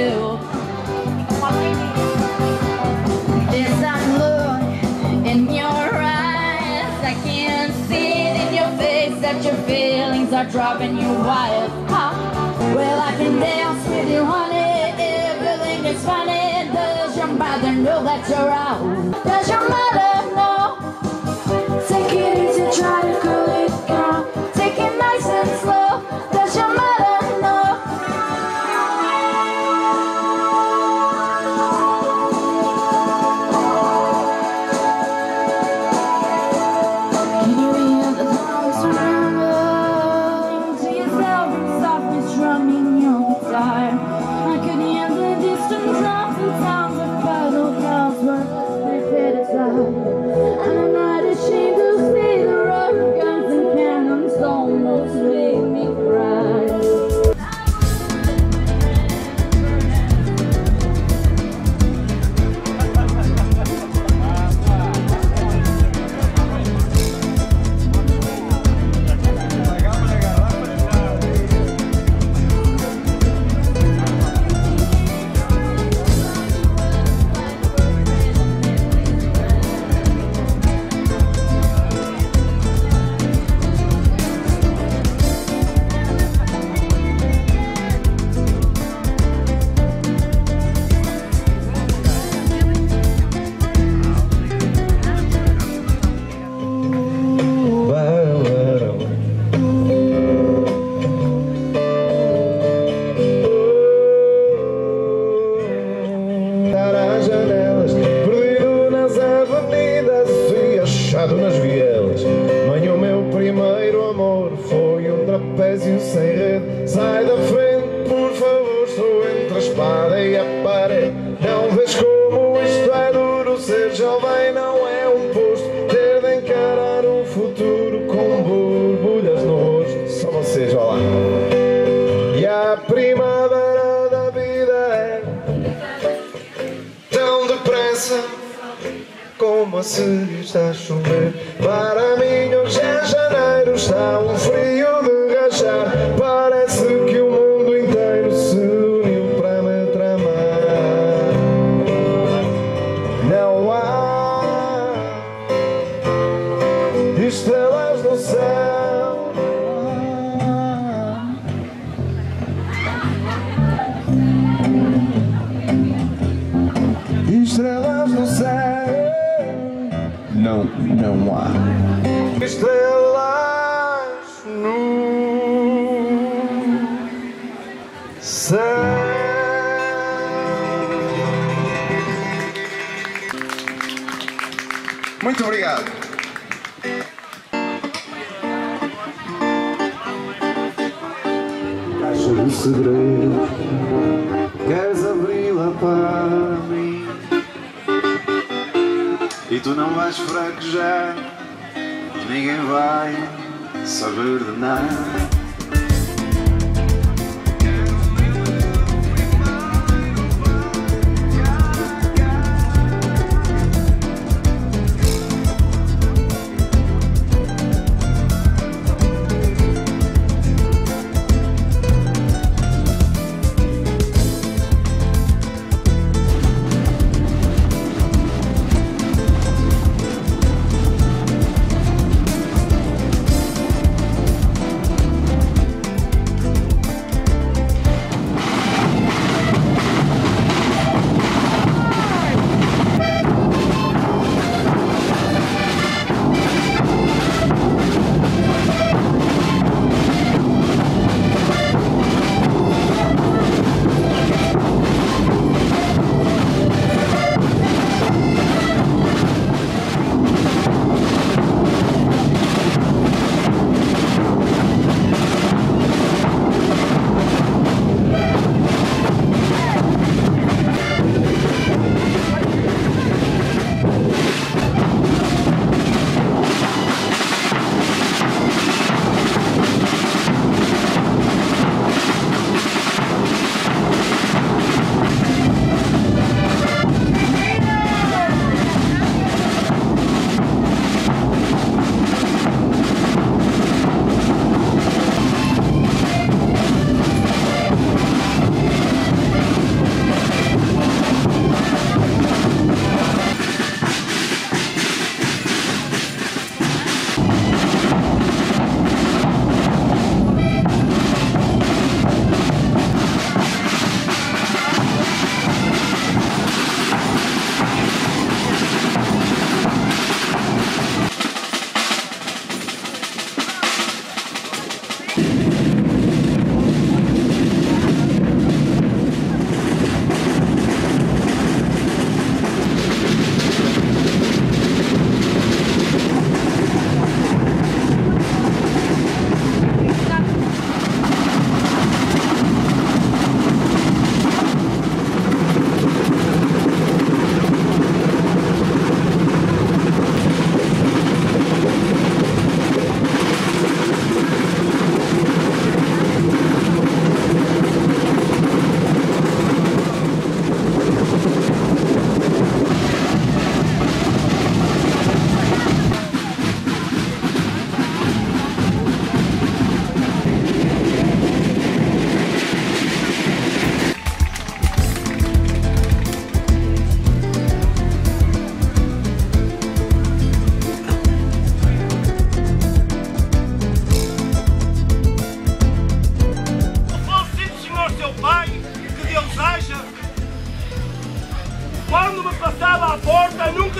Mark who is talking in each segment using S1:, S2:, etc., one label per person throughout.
S1: you. Look in your eyes. I can see it in your face that your feelings are driving you wild. Huh? Well, I can dance with you, honey. Everything is funny. Does your mother know that you're out? Does your mother know?
S2: estrelas no céu. Estrelas no céu. Não, não há. Estrelas no céu. Muito obrigado. segredo. Queres abri-la para mim? E tu não vais fraquejar. Ninguém vai saber de nada.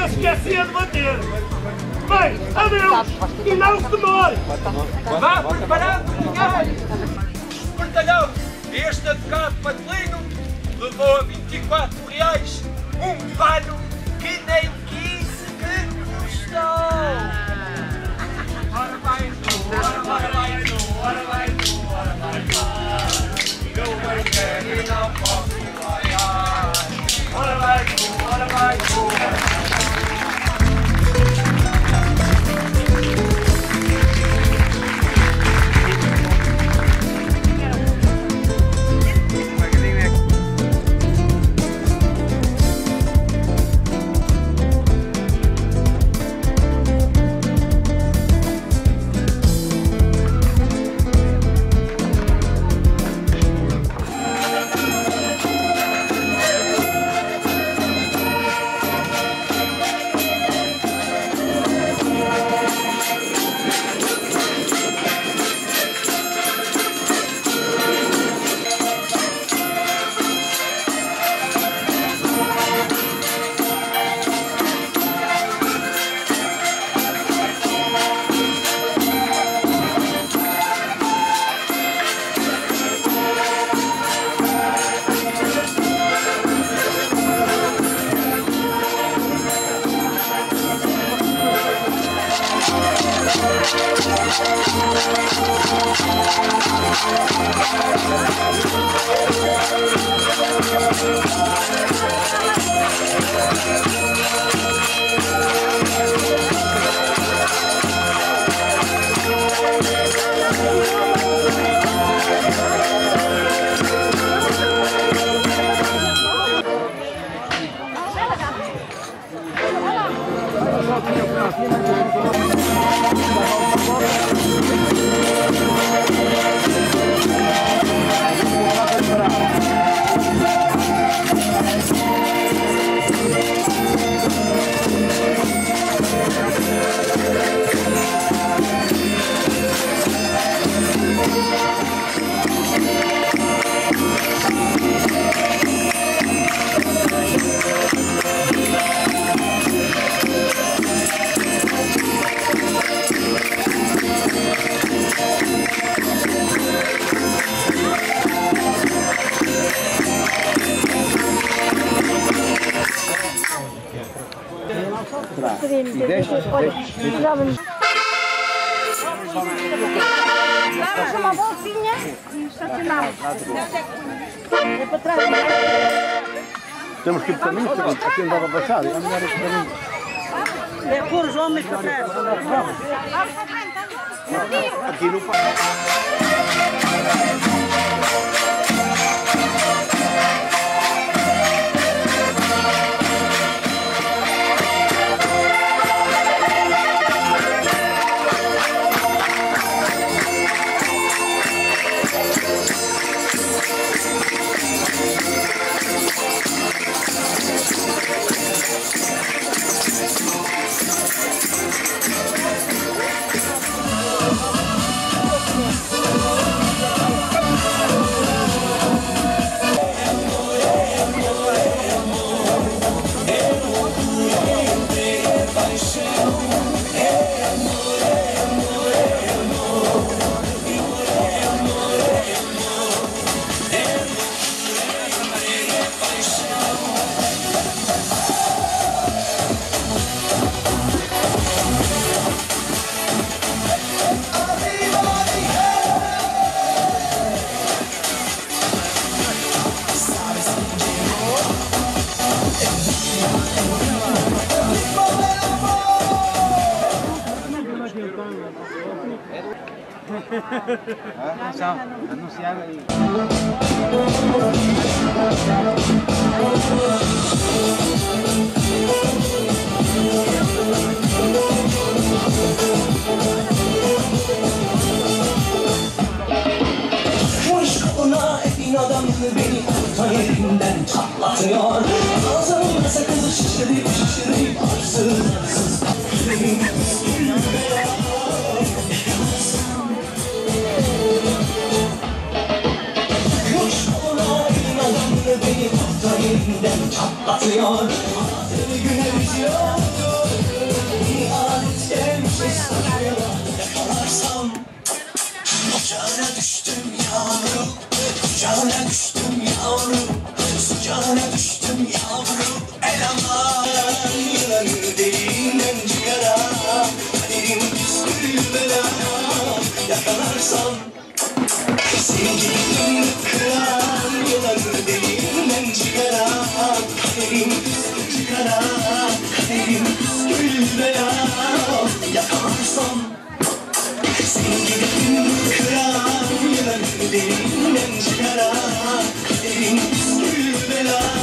S3: Ainda se esquecia de bater. Bem, adeus e não se demore.
S4: Vá preparando, senhores! Bertalhão, este advogado patelino levou a 24 reais um pano que nem quis que custou. Ora vai tu, ora vai, tu, ora vai tu, ora vai. Eu bem quero e não. Ora vai tu, ora vai tu,
S5: Damos uma bolsinha e estacionamos. É para trás.
S6: Temos que ir por caminho, aqui não dá para passar, é melhor ir por caminho.
S5: É pôr os homens para trás.
S6: Aqui não passa. pasado. Kucağına düştüm yavrum Kucağına düştüm yavrum Sıcağına düştüm yavrum El aman Yılanı derinden çıkaran Kaderim üstü bela Yakalarsam Sevgilim Kaderim çıkara kaderim gül bela Yakarsam seni giderim kıran Yönü derinden çıkara kaderim
S1: gül bela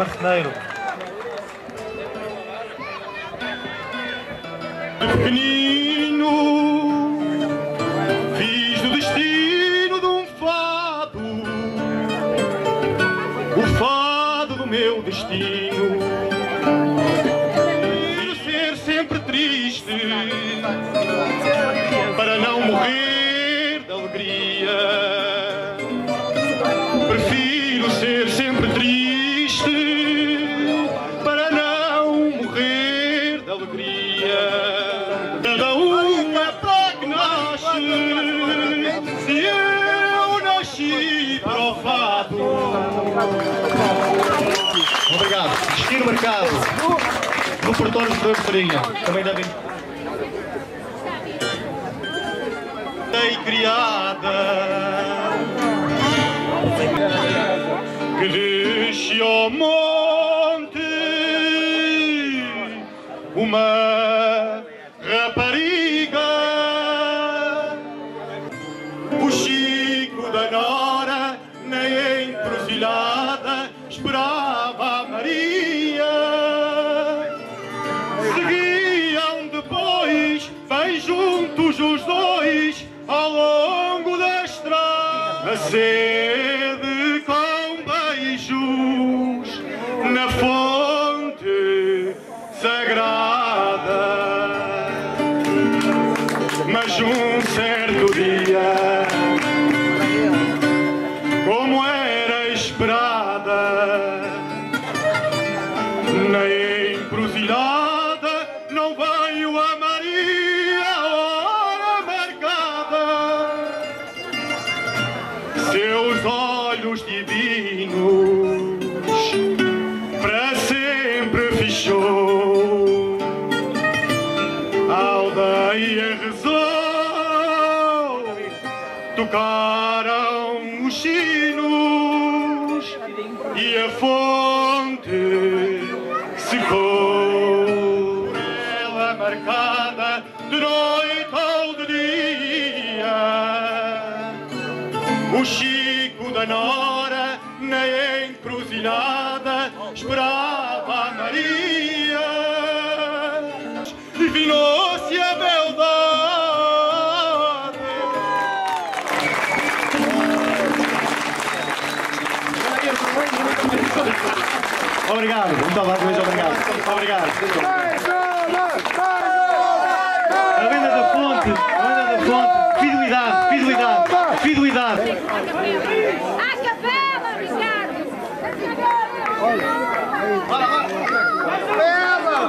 S1: من خنايرو. por todos de
S7: Farinha. Também devem. Dei criada que desce ao monte uma ao longo da estrada. Sim. Obrigado. muito obrigado, muito obrigado. Obrigado. A venda da fonte, a venda da fonte, fidelidade, fidelidade, fidelidade.
S8: A capela, Ricardo! Capela. bora!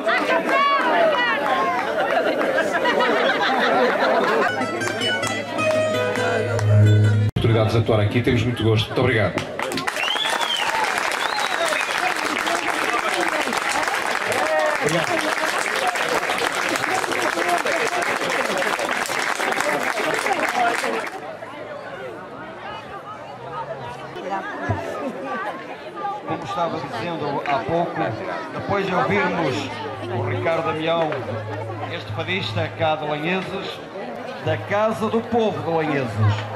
S8: A capela,
S9: Ricardo! Obrigado de atuar aqui, temos muito gosto. Muito obrigado.
S4: Fadista cá de Lanheses, da Casa do Povo de Lanheses.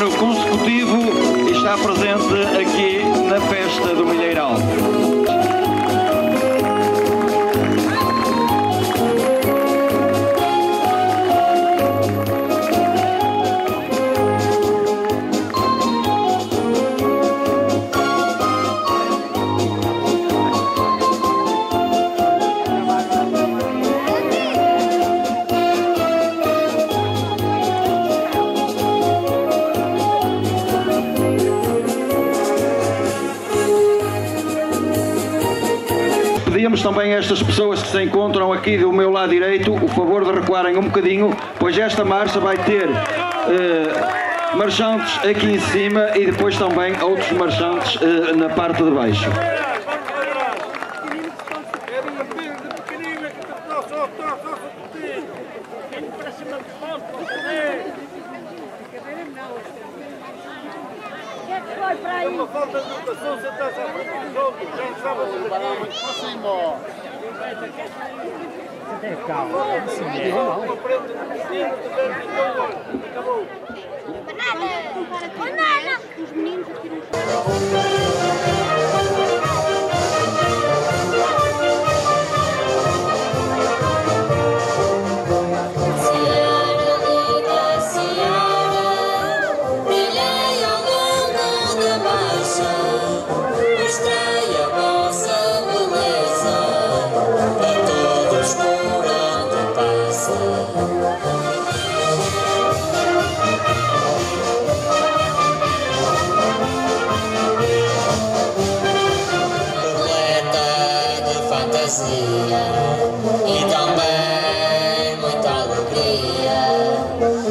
S10: Ano consecutivo está presente aqui na festa do Milheiral. Também a estas pessoas que se encontram aqui do meu lado direito o favor de recuarem um bocadinho, pois esta marcha vai ter eh, marchantes aqui em cima e depois também outros marchantes eh, na parte de baixo.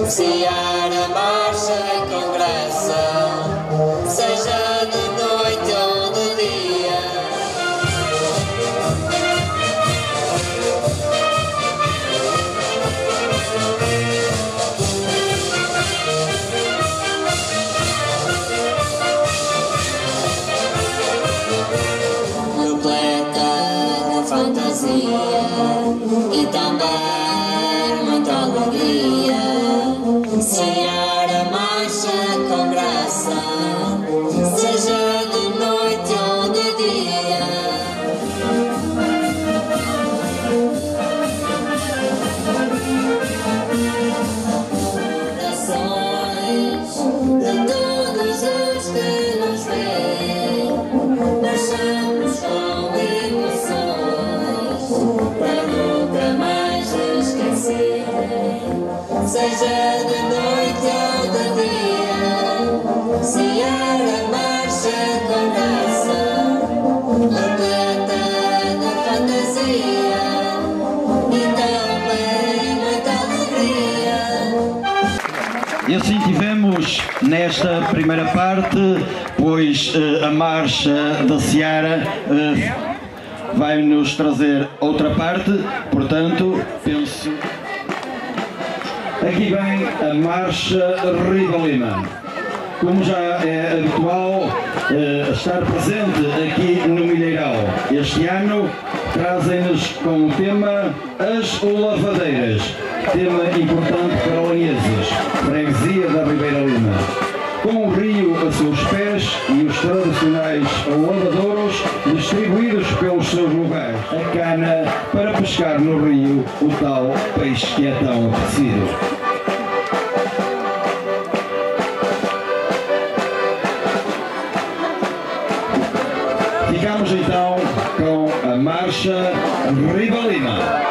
S10: see ya. Eh, vai nos trazer outra parte, portanto, penso. Aqui vem a marcha Rivalima. Como já é habitual eh, estar presente aqui no Milheiral, este ano trazem-nos com o tema As Lavadeiras, tema importante para Lanheses, freguesia da Ribeira Lima. Com o rio a seus pés e os tradicionais lavadouros distribuídos pelos seus lugares, a cana para pescar no rio o tal peixe que é tão apetecido. Ficamos então com a marcha Rivalina.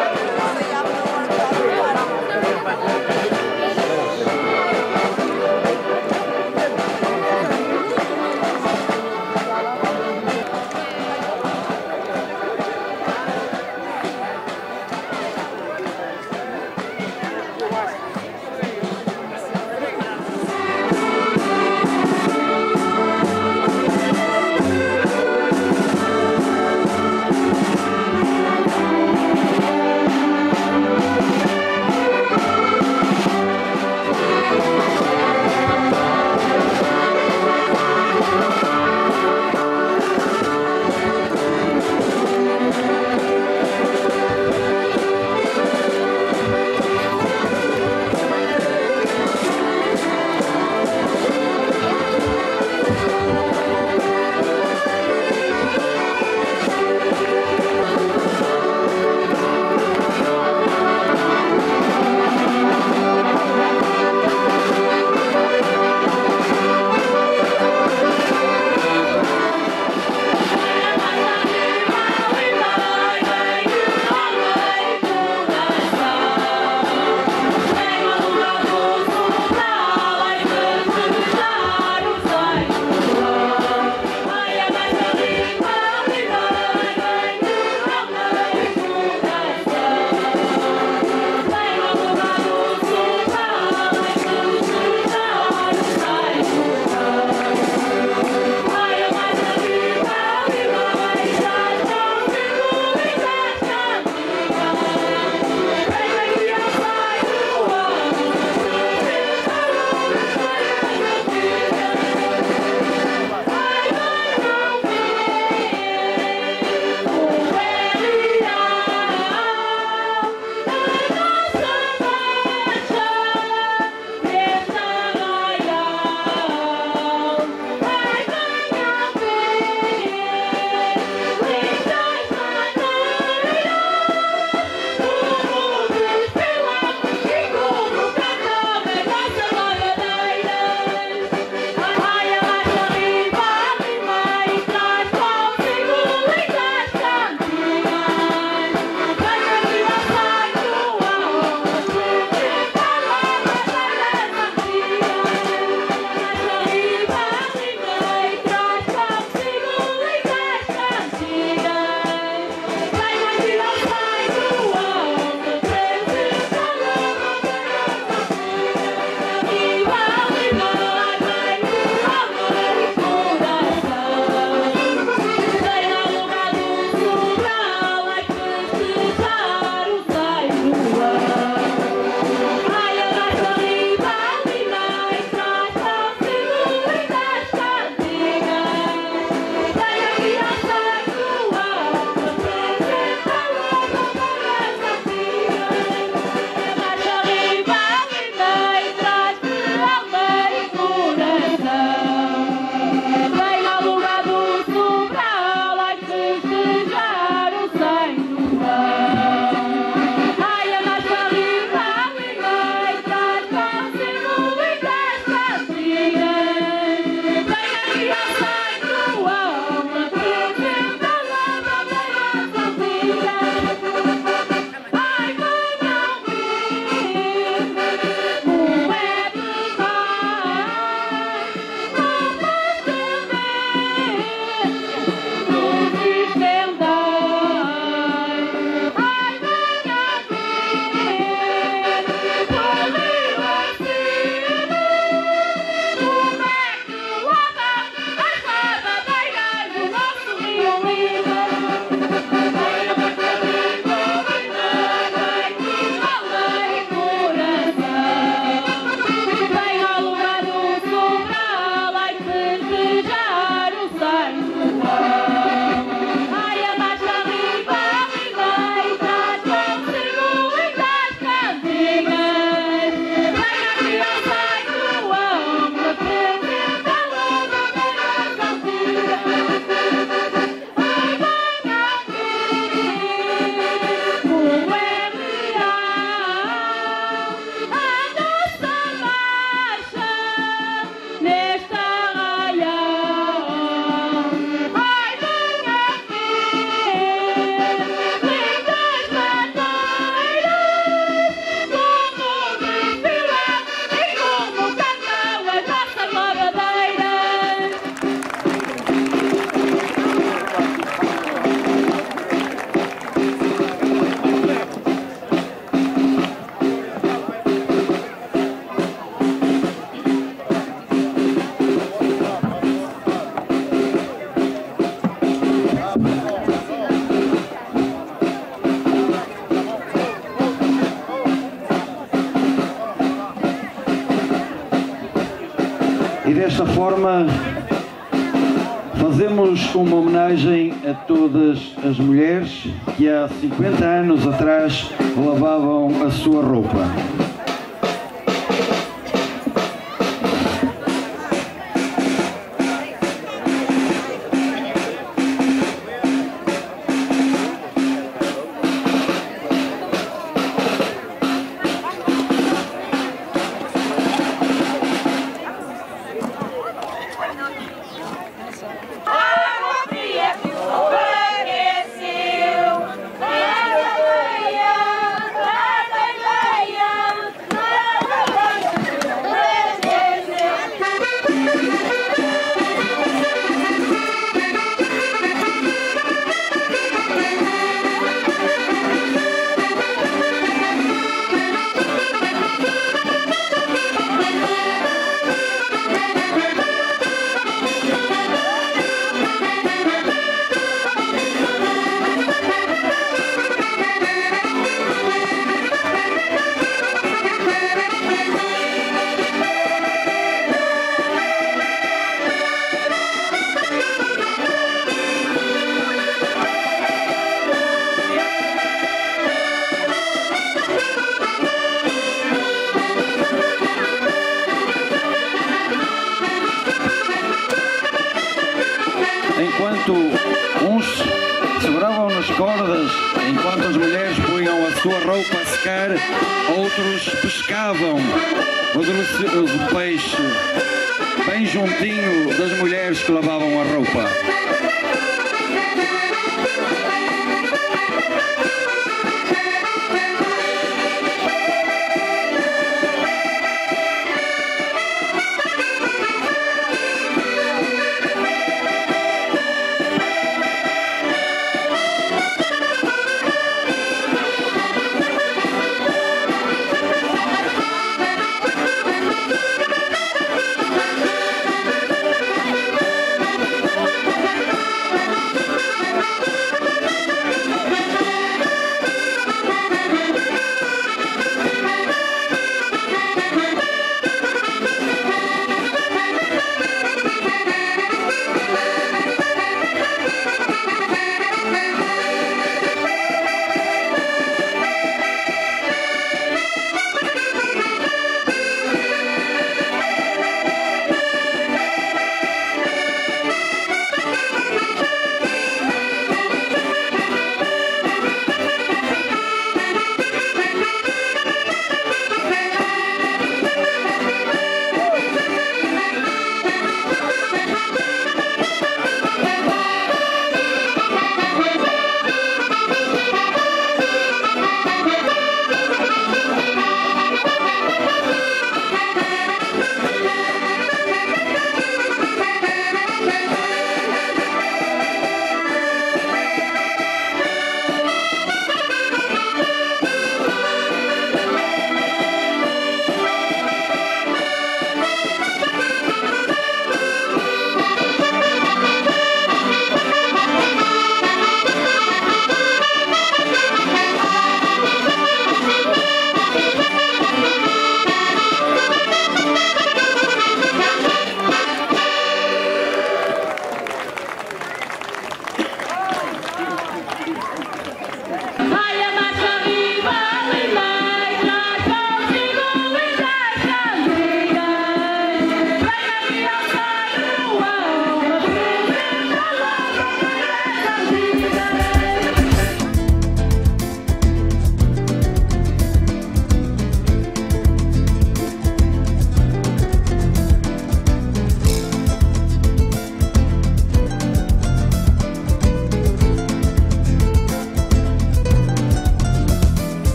S4: a todas as mulheres que há 50 anos atrás lavavam a sua roupa.